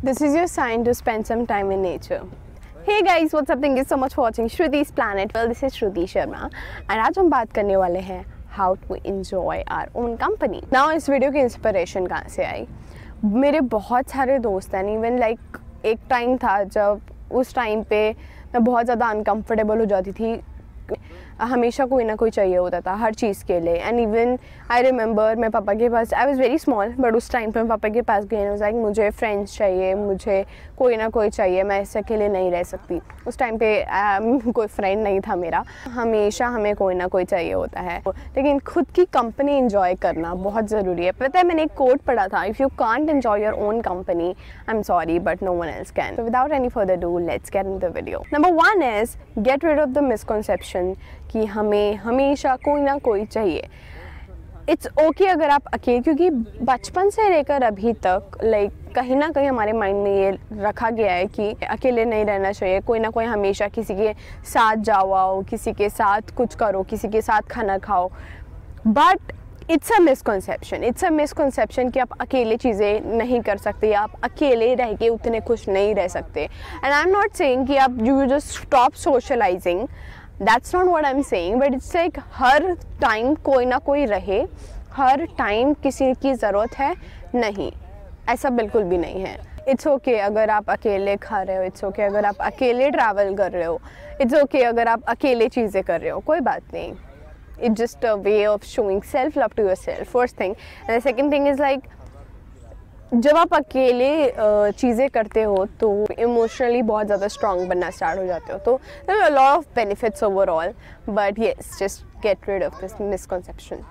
This is your sign to spend some time in nature. Hey guys, what's up? Thank you so much for watching Shruti's Planet. Well, this is Shruti Sharma and आज हम बात करने वाले हैं how to enjoy our own company. Now इस video की inspiration कहाँ से आई मेरे बहुत सारे दोस्त हैं इवन लाइक एक टाइम था जब उस टाइम पे मैं बहुत ज़्यादा हो हमेशा कोई ना कोई चाहिए होता था हर चीज़ के लिए। एंड इवन आई रिमेंबर मैं पापा के पास I was very small but उस टाइम पे मैं पापा के पास गई लाइक मुझे फ्रेंड्स चाहिए मुझे कोई ना कोई चाहिए मैं ऐसे अकेले नहीं रह सकती। उस टाइम पे um, कोई फ्रेंड नहीं था मेरा। हमेशा हमें कोई ना कोई चाहिए होता है। लेकिन खुद की कंपनी इंजॉय करना बहुत ज़रूरी है। पता है मैंने एक कोट पढ़ा था if you can't enjoy your own company I am sorry but no one else can without any further ado let's get in the video number one is get rid of the misconception कि हमें हमेशा कोई ना कोई चाहिए। It's okay okay अगर आप अकेले, क्योंकि बचपन से लेकर अभी तक लाइक कहीं ना कहीं हमारे माइंड में ये रखा गया है कि अकेले नहीं रहना चाहिए। कोई ना कोई हमेशा किसी के साथ जाओ आओ, किसी के साथ कुछ करो, किसी के साथ खाना खाओ। But it's a misconception it's a misconception कि आप अकेले चीज़ें नहीं कर सकते आप अकेले रह के उतने खुश नहीं रह सकते। And I am not saying कि आप you just stop socializing that's not what I am saying but it's like her time कोई ना कोई रहे, हर टाइम किसी की ज़रूरत है, नहीं। ऐसा बिल्कुल भी नहीं है। इट्स ओके okay अगर आप अकेले खा रहे हो इट्स ओके okay अगर आप अकेले ट्रैवल कर रहे हो इट्स ओके okay अगर आप अकेले चीज़ें कर रहे हो, कोई बात नहीं। It's just a way of showing self love to yourself first thing and second thing is like जब आप अकेले चीज़ें करते हो तो इमोशनली बहुत ज़्यादा स्ट्रॉन्ग बनना स्टार्ट हो जाते हो। तो lot of benefits overall but yes just get rid of this misconception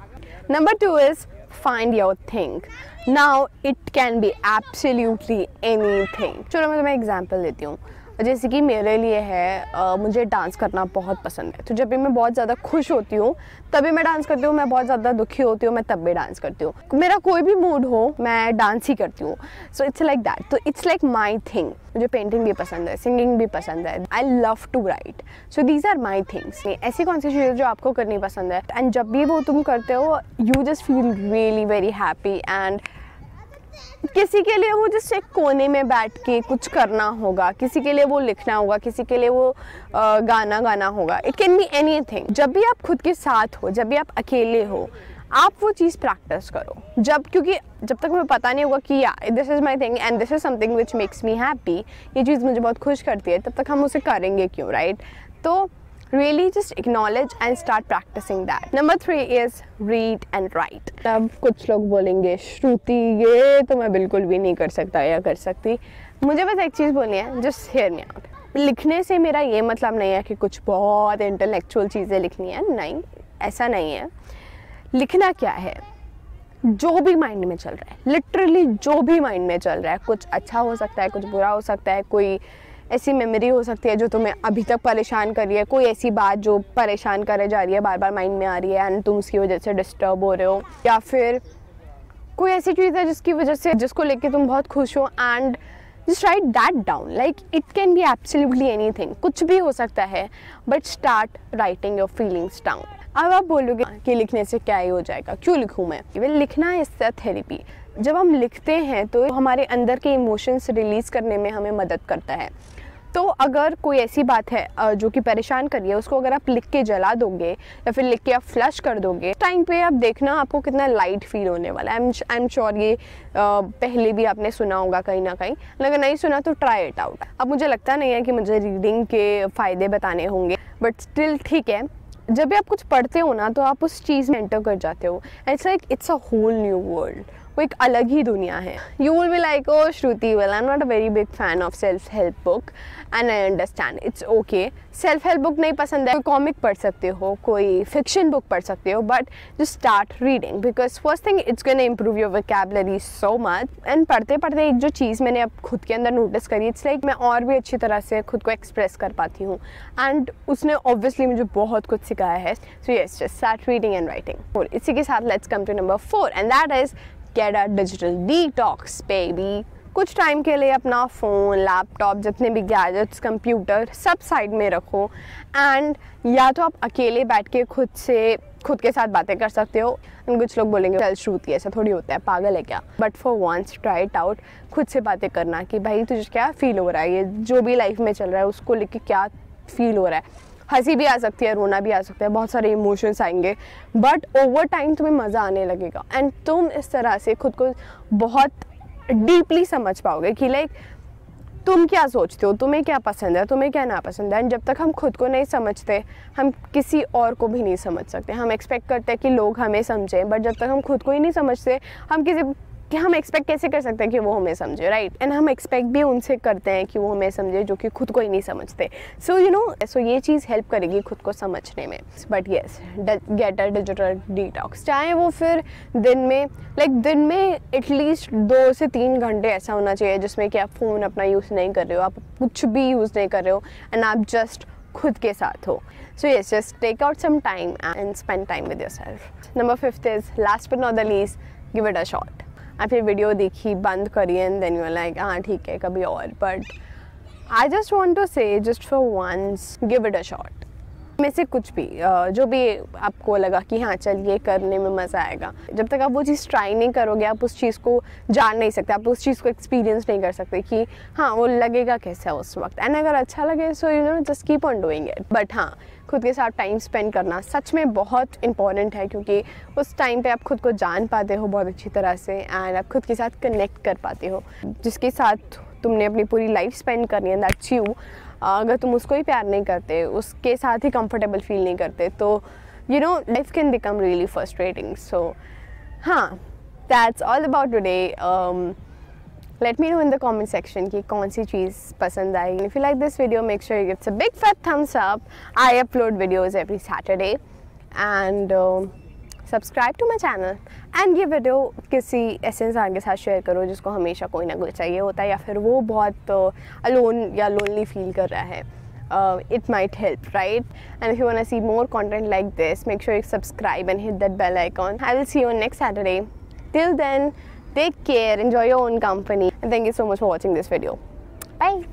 number two is find your thing now it can be absolutely anything चलो मैं तुम्हें एग्ज़ाम्पल देती हूँ। जैसे कि मेरे लिए है आ, मुझे डांस करना बहुत पसंद है। तो जब भी मैं बहुत ज़्यादा खुश होती हूँ तभी मैं डांस करती हूँ मैं बहुत ज़्यादा दुखी होती हूँ मैं तब भी डांस करती हूँ। मेरा कोई भी मूड हो मैं डांस ही करती हूँ। सो इट्स लाइक दैट तो इट्स लाइक माई थिंग मुझे पेंटिंग भी पसंद है सिंगिंग भी पसंद है। I love to write so these are my things ऐसी कौन सी चीज़ें जो आपको करनी पसंद है? एंड जब भी वो तुम करते हो you just feel really very happy and किसी के लिए वो एक कोने में बैठ के कुछ करना होगा, किसी के लिए वो लिखना होगा, किसी के लिए वो गाना गाना होगा। It can be anything जब भी आप खुद के साथ हो, जब भी आप अकेले हो, आप वो चीज़ प्रैक्टिस करो। जब, क्योंकि जब तक हमें पता नहीं होगा कि या this is my thing and this is something which makes me happy ये चीज़ मुझे बहुत खुश करती है, तब तक हम उसे करेंगे क्यों राइट right? तो really just acknowledge and start practicing that. Number three is read and write. अब कुछ लोग बोलेंगे, श्रुति, ये तो मैं बिल्कुल भी नहीं कर सकता या कर सकती। मुझे बस एक चीज़ बोलनी है जस्ट हेयर मी आउट लिखने से मेरा ये मतलब नहीं है कि कुछ बहुत इंटेलेक्चुअल चीज़ें लिखनी है, नहीं, ऐसा नहीं है। लिखना क्या है? जो भी माइंड में चल रहा है लिटरली जो भी माइंड में चल रहा है, कुछ अच्छा हो सकता है, कुछ बुरा हो सकता है, कोई ऐसी मेमोरी हो सकती है जो तुम्हें अभी तक परेशान कर रही है। कोई ऐसी बात जो परेशान करे जा रही है बार बार माइंड में आ रही है एंड तुम उसकी वजह से डिस्टर्ब हो रहे हो। या फिर कोई ऐसी चीज़ है जिसकी वजह से, जिसको लेके तुम बहुत खुश हो and just write that down like it can be absolutely any कुछ भी हो सकता है but start writing your feelings down अब आप बोलोगे कि लिखने से क्या ही हो जाएगा? क्यों लिखूँ मैं? इवन लिखना इज़ द थेरेपी जब हम लिखते हैं तो हमारे अंदर के इमोशंस रिलीज़ करने में हमें मदद करता है। तो अगर कोई ऐसी बात है जो कि परेशान कर रही है, उसको अगर आप लिख के जला दोगे या फिर लिख के आप फ्लश कर दोगे टाइम पे आप देखना आपको कितना लाइट फील होने वाला है। आई एम श्योर ये पहले भी आपने सुना होगा कहीं ना कहीं अगर नहीं सुना तो ट्राई इट आउट अब मुझे लगता नहीं है कि मुझे रीडिंग के फ़ायदे बताने होंगे बट स्टिल ठीक है। जब भी आप कुछ पढ़ते हो ना तो आप उस चीज़ में एंटर कर जाते हो। It's like it's a whole new world वो एक अलग ही दुनिया है। You will be like oh Shruti well I am not a very big fan of self help book and I understand it's okay self help book नहीं पसंद है। कोई कॉमिक पढ़ सकते हो कोई फिक्शन बुक पढ़ सकते हो but just start reading because first thing it's gonna improve your vocabulary so much and पढ़ते पढ़ते एक जो चीज़ मैंने अब खुद के अंदर नोटिस करी इट्स लाइक like, मैं और भी अच्छी तरह से खुद को एक्सप्रेस कर पाती हूँ। एंड उसने ऑब्वियसली मुझे बहुत कुछ सिखाया है। So yes just start reading and writing और इसी के साथ let's come to number four and that is get a digital detox baby. कुछ टाइम के लिए अपना फ़ोन लैपटॉप जितने भी गैजेट्स कंप्यूटर सब साइड में रखो. एंड या तो आप अकेले बैठ के खुद से, खुद के साथ बातें कर सकते हो. कुछ लोग बोलेंगे, चल श्रुति, ऐसा थोड़ी होता है, पागल है क्या? But for once try it out खुद से बातें करना कि, भाई, तुझे क्या फील हो रहा है? ये जो भी लाइफ में चल रहा है, उसको लेके क्या फील हो रहा है? हँसी भी आ सकती है, रोना भी आ सकता है, बहुत सारे इमोशंस आएँगे। बट ओवर टाइम तुम्हें मज़ा आने लगेगा। एंड तुम इस तरह से खुद को बहुत डीपली समझ पाओगे कि लाइक तुम क्या सोचते हो? तुम्हें क्या पसंद है? तुम्हें क्या ना पसंद है? एंड जब तक हम खुद को नहीं समझते, हम किसी और को भी नहीं समझ सकते। हम एक्सपेक्ट करते हैं कि लोग हमें समझें बट जब तक हम खुद को ही नहीं समझते, हम किसी कि हम एक्सपेक्ट कैसे कर सकते हैं कि वो हमें समझे राइट एंड हम एक्सपेक्ट भी उनसे करते हैं कि वो हमें समझे जो कि खुद को ही नहीं समझते। सो यू नो सो ये चीज़ हेल्प करेगी खुद को समझने में। But yes get a digital detox चाहे वो फिर दिन में लाइक like, दिन में एटलीस्ट दो से तीन घंटे ऐसा होना चाहिए जिसमें कि आप फ़ोन अपना यूज़ नहीं कर रहे हो आप कुछ भी यूज़ नहीं कर रहे हो एंड आप जस्ट खुद के साथ हो। So yes just take out some time and spend time with yourself number fifth is last but not the least give it a shot आप फिर वीडियो देखी, बंद करी एंड देन यू लाइक हाँ ठीक है, कभी और. But I just want to say just for once give it a shot में से कुछ भी जो भी आपको लगा कि हाँ चल, ये करने में मज़ा आएगा। जब तक आप वो चीज़ ट्राई नहीं करोगे, आप उस चीज़ को जान नहीं सकते, आप उस चीज़ को एक्सपीरियंस नहीं कर सकते कि हाँ वो लगेगा कैसे उस वक्त। एंड अगर अच्छा लगे so you know just keep on doing it but हाँ खुद के साथ टाइम स्पेंड करना सच में बहुत इंपॉर्टेंट है, क्योंकि उस टाइम पे आप खुद को जान पाते हो बहुत अच्छी तरह से एंड आप खुद के साथ कनेक्ट कर पाते हो। जिसके साथ तुमने अपनी पूरी लाइफ स्पेंड करनी है दैट्स यू अगर तुम उसको ही प्यार नहीं करते, उसके साथ ही कंफर्टेबल फील नहीं करते तो you know life can become really frustrating so हाँ that's all about today let me know in the comment section कि कौन सी चीज़ पसंद आएगी if you like this video make sure it's a big fat thumbs up I upload videos every Saturday and subscribe to my channel and ये video किसी ऐसे इंसान के साथ शेयर करो जिसको हमेशा कोई ना कोई चाहिए होता है या फिर वो बहुत अलोन या लोनली फील कर रहा है। It might help right and you want see more content like this make sure you subscribe and hit that bell icon I will see you next Saturday till then take care enjoy your own company and thank you so much for watching this video bye